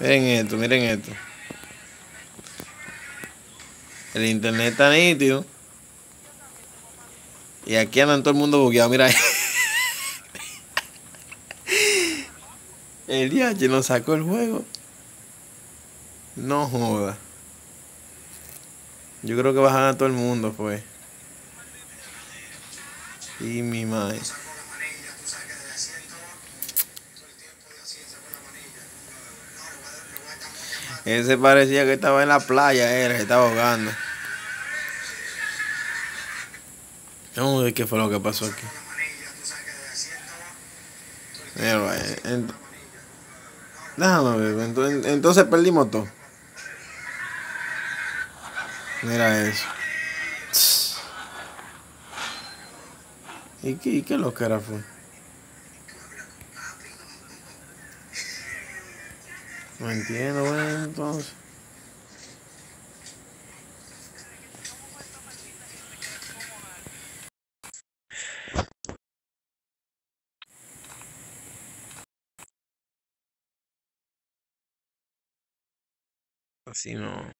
Miren esto, miren esto. El internet está nítido. Y aquí andan todo el mundo bugueado, mira. El DH nos sacó el juego. No joda. Yo creo que bajan a todo el mundo, fue. Y mi madre. Ese parecía que estaba en la playa, era, se estaba ahogando. Vamos a ver qué fue lo que pasó aquí. Mira, ent Déjame ver, entonces perdimos todo. Mira eso. ¿Y qué, y qué lo que era fue? No entiendo, bueno, entonces. Así no.